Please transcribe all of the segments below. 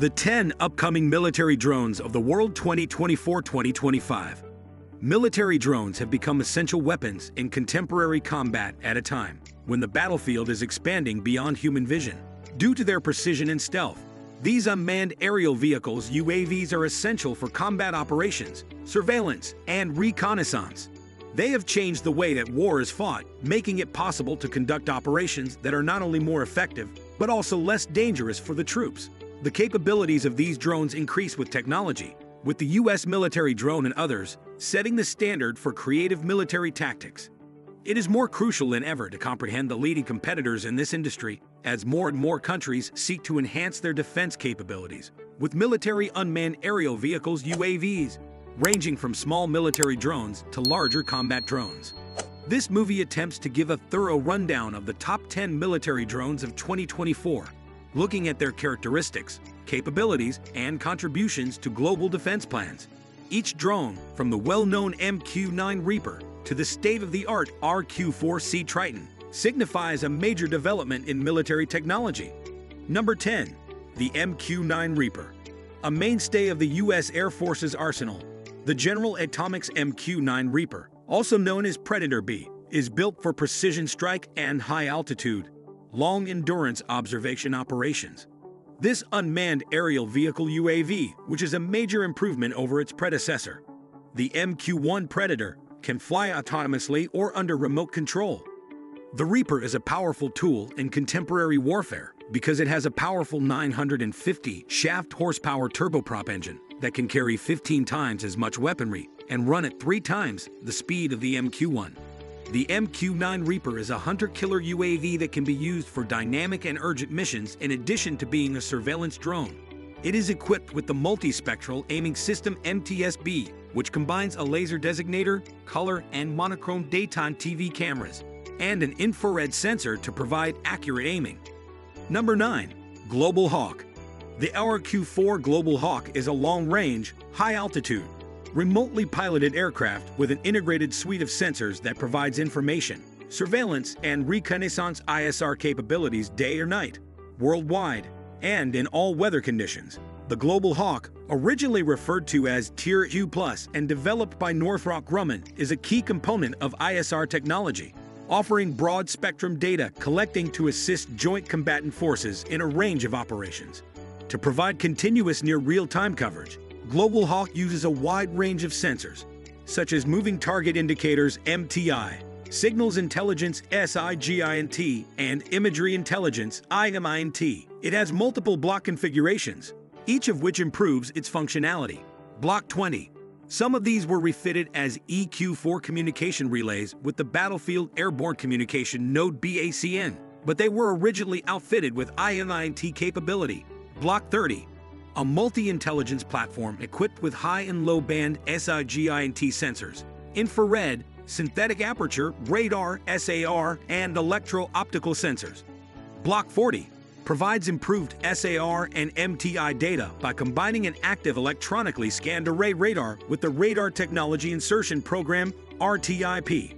The 10 upcoming military drones of the world 2024-2025. Military drones have become essential weapons in contemporary combat at a time when the battlefield is expanding beyond human vision. Due to their precision and stealth, these unmanned aerial vehicles, UAVs, are essential for combat operations, surveillance, and reconnaissance. They have changed the way that war is fought, making it possible to conduct operations that are not only more effective, but also less dangerous for the troops. The capabilities of these drones increase with technology, with the U.S. military drone and others setting the standard for creative military tactics. It is more crucial than ever to comprehend the leading competitors in this industry as more and more countries seek to enhance their defense capabilities with military unmanned aerial vehicles UAVs, ranging from small military drones to larger combat drones. This movie attempts to give a thorough rundown of the top 10 military drones of 2024, looking at their characteristics, capabilities, and contributions to global defense plans. Each drone, from the well-known MQ-9 Reaper to the state-of-the-art RQ-4C Triton, signifies a major development in military technology. Number 10. The MQ-9 Reaper. A mainstay of the U.S. Air Force's arsenal, the General Atomics MQ-9 Reaper, also known as Predator B, is built for precision strike and high-altitude, long-endurance observation operations. This unmanned aerial vehicle UAV, which is a major improvement over its predecessor, the MQ-1 Predator, can fly autonomously or under remote control. The Reaper is a powerful tool in contemporary warfare because it has a powerful 950 shaft horsepower turboprop engine that can carry 15 times as much weaponry and run at three times the speed of the MQ-1. The MQ-9 Reaper is a hunter-killer UAV that can be used for dynamic and urgent missions in addition to being a surveillance drone. It is equipped with the Multispectral Aiming System MTSB, which combines a laser designator, color, and monochrome daytime TV cameras, and an infrared sensor to provide accurate aiming. Number 9. Global Hawk The RQ-4 Global Hawk is a long-range, high-altitude, remotely piloted aircraft with an integrated suite of sensors that provides information, surveillance, and reconnaissance ISR capabilities day or night, worldwide, and in all weather conditions. The Global Hawk, originally referred to as Tier U Plus and developed by Northrop Grumman, is a key component of ISR technology, offering broad spectrum data collecting to assist joint combatant forces in a range of operations. To provide continuous near real-time coverage, Global Hawk uses a wide range of sensors, such as Moving Target Indicators MTI, Signals Intelligence SIGINT, and Imagery Intelligence IMINT. It has multiple block configurations, each of which improves its functionality. Block 20. Some of these were refitted as EQ4 communication relays with the Battlefield Airborne Communication Node BACN, but they were originally outfitted with IMINT capability. Block 30 a multi-intelligence platform equipped with high and low band SIGINT sensors, infrared, synthetic aperture, radar, SAR, and electro-optical sensors. Block 40 provides improved SAR and MTI data by combining an active electronically scanned array radar with the Radar Technology Insertion Program RTIP.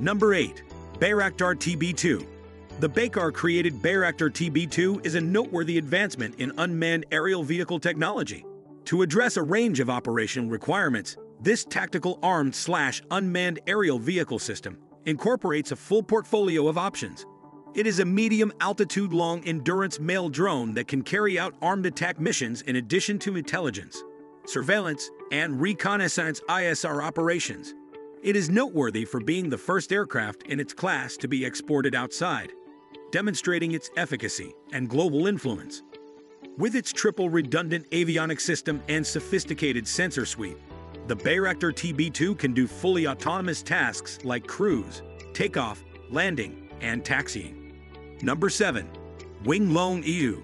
Number 8. Bayraktar TB2 the Baykar created Bayraktar TB2 is a noteworthy advancement in unmanned aerial vehicle technology. To address a range of operational requirements, this tactical armed slash unmanned aerial vehicle system incorporates a full portfolio of options. It is a medium altitude long endurance male drone that can carry out armed attack missions in addition to intelligence, surveillance, and reconnaissance ISR operations. It is noteworthy for being the first aircraft in its class to be exported outside demonstrating its efficacy and global influence. With its triple redundant avionics system and sophisticated sensor suite, the Bayraktar TB2 can do fully autonomous tasks like cruise, takeoff, landing, and taxiing. Number 7. Wing Loong EU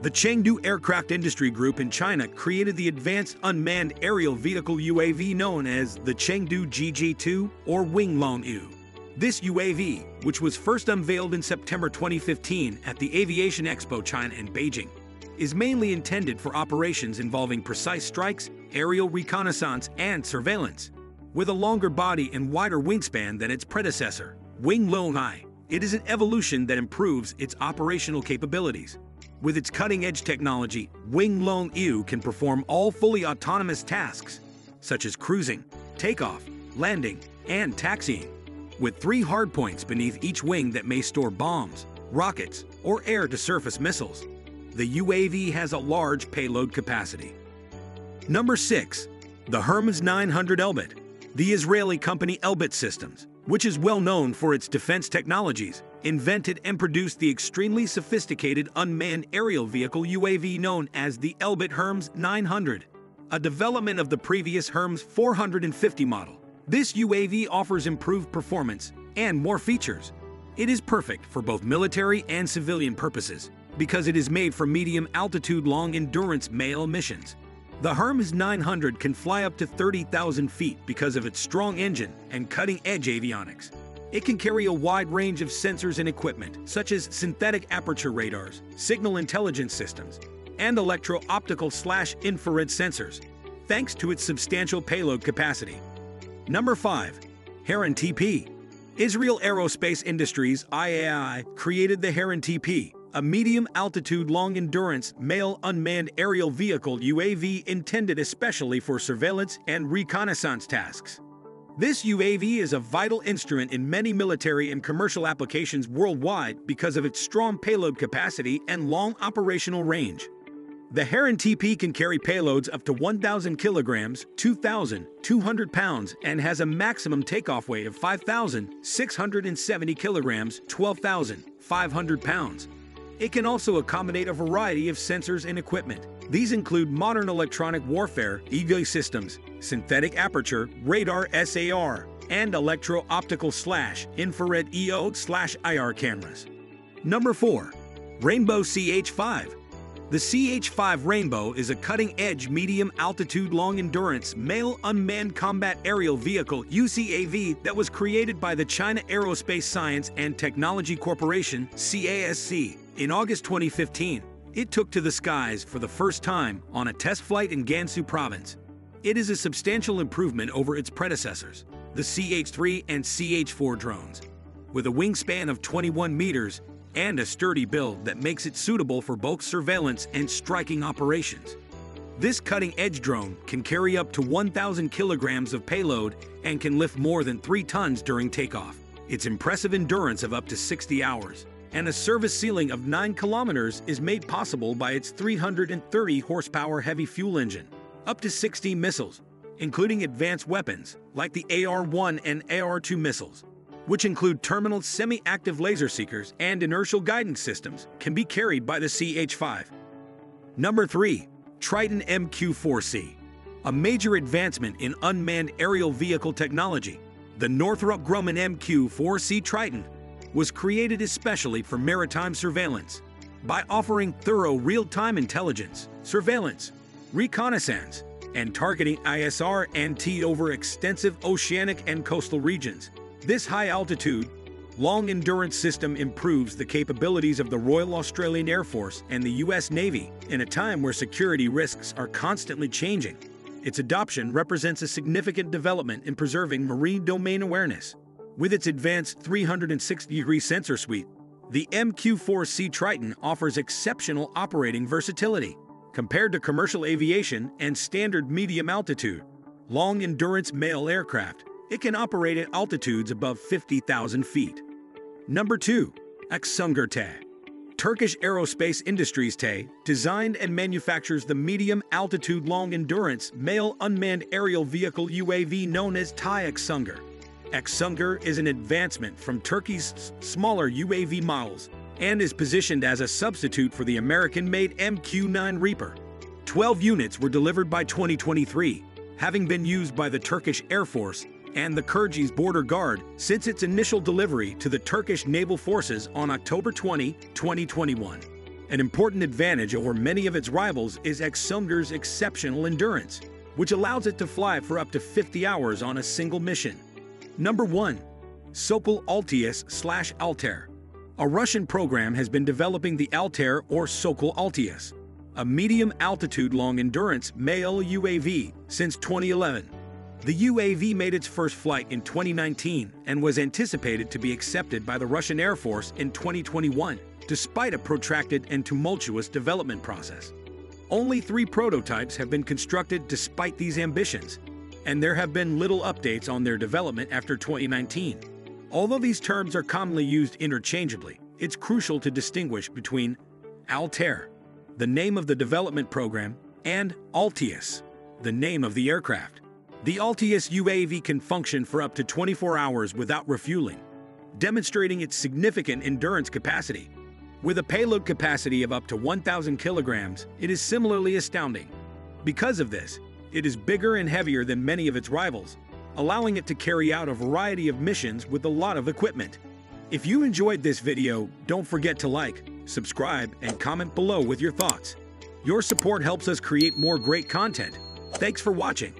The Chengdu Aircraft Industry Group in China created the advanced unmanned aerial vehicle UAV known as the Chengdu GG2 or Wing Loong EU. This UAV, which was first unveiled in September 2015 at the Aviation Expo China in Beijing, is mainly intended for operations involving precise strikes, aerial reconnaissance, and surveillance. With a longer body and wider wingspan than its predecessor, Wing Loong I, it is an evolution that improves its operational capabilities. With its cutting-edge technology, Wing Loong EU can perform all fully autonomous tasks, such as cruising, takeoff, landing, and taxiing, with three hardpoints beneath each wing that may store bombs, rockets, or air-to-surface missiles. The UAV has a large payload capacity. Number 6. The Hermes 900 Elbit. The Israeli company Elbit Systems, which is well known for its defense technologies, invented and produced the extremely sophisticated unmanned aerial vehicle UAV known as the Elbit Hermes 900, a development of the previous Hermes 450 model. This UAV offers improved performance and more features. It is perfect for both military and civilian purposes because it is made for medium altitude long endurance male missions. The Hermes 900 can fly up to 30,000 feet because of its strong engine and cutting edge avionics. It can carry a wide range of sensors and equipment, such as synthetic aperture radars, signal intelligence systems, and electro-optical slash infrared sensors, thanks to its substantial payload capacity. Number 5. Heron TP Israel Aerospace Industries IAI created the Heron TP, a medium-altitude long-endurance male unmanned aerial vehicle UAV intended especially for surveillance and reconnaissance tasks. This UAV is a vital instrument in many military and commercial applications worldwide because of its strong payload capacity and long operational range. The Heron TP can carry payloads up to 1,000 kilograms, 2,200 pounds, and has a maximum takeoff weight of 5,670 kilograms, 12,500 pounds. It can also accommodate a variety of sensors and equipment. These include modern electronic warfare, EGI systems, synthetic aperture, radar SAR, and electro-optical slash infrared EO slash IR cameras. Number 4. Rainbow CH-5 the CH-5 Rainbow is a cutting-edge medium-altitude long-endurance male unmanned combat aerial vehicle UCAV that was created by the China Aerospace Science and Technology Corporation CASC in August 2015. It took to the skies for the first time on a test flight in Gansu province. It is a substantial improvement over its predecessors, the CH-3 and CH-4 drones. With a wingspan of 21 meters and a sturdy build that makes it suitable for both surveillance and striking operations. This cutting-edge drone can carry up to 1,000 kilograms of payload and can lift more than 3 tons during takeoff. Its impressive endurance of up to 60 hours and a service ceiling of 9 kilometers is made possible by its 330 horsepower heavy fuel engine, up to 16 missiles, including advanced weapons like the AR-1 and AR-2 missiles, which include terminal semi-active laser seekers and inertial guidance systems, can be carried by the CH-5. Number 3. Triton MQ-4C A major advancement in unmanned aerial vehicle technology, the Northrop Grumman MQ-4C Triton was created especially for maritime surveillance by offering thorough real-time intelligence, surveillance, reconnaissance, and targeting ISR and T over extensive oceanic and coastal regions this high-altitude, long-endurance system improves the capabilities of the Royal Australian Air Force and the U.S. Navy in a time where security risks are constantly changing. Its adoption represents a significant development in preserving marine domain awareness. With its advanced 360-degree sensor suite, the MQ-4C Triton offers exceptional operating versatility. Compared to commercial aviation and standard medium altitude, long endurance male aircraft, it can operate at altitudes above 50,000 feet. Number 2. Aksungur TE. Turkish Aerospace Industries TE designed and manufactures the medium-altitude long-endurance male unmanned aerial vehicle UAV known as TAI Aksungur. Aksungur is an advancement from Turkey's smaller UAV models and is positioned as a substitute for the American-made MQ-9 Reaper. 12 units were delivered by 2023, having been used by the Turkish Air Force and the Kyrgyz border guard since its initial delivery to the Turkish naval forces on October 20, 2021. An important advantage over many of its rivals is Aksungur's exceptional endurance, which allows it to fly for up to 50 hours on a single mission. Number 1. Sokol Altius slash Altair. A Russian program has been developing the Altair or Sokol Altius, a medium-altitude long-endurance male UAV, since 2011. The UAV made its first flight in 2019 and was anticipated to be accepted by the Russian Air Force in 2021. despite a protracted and tumultuous development process. Only three prototypes have been constructed despite these ambitions, and there have been little updates on their development after 2019. Although these terms are commonly used interchangeably, it's crucial to distinguish between Altair, the name of the development program, and Altius, the name of the aircraft. The Altius UAV can function for up to 24 hours without refueling, demonstrating its significant endurance capacity. With a payload capacity of up to 1,000 kilograms, it is similarly astounding. Because of this, it is bigger and heavier than many of its rivals, allowing it to carry out a variety of missions with a lot of equipment. If you enjoyed this video, don't forget to like, subscribe, and comment below with your thoughts. Your support helps us create more great content. Thanks for watching.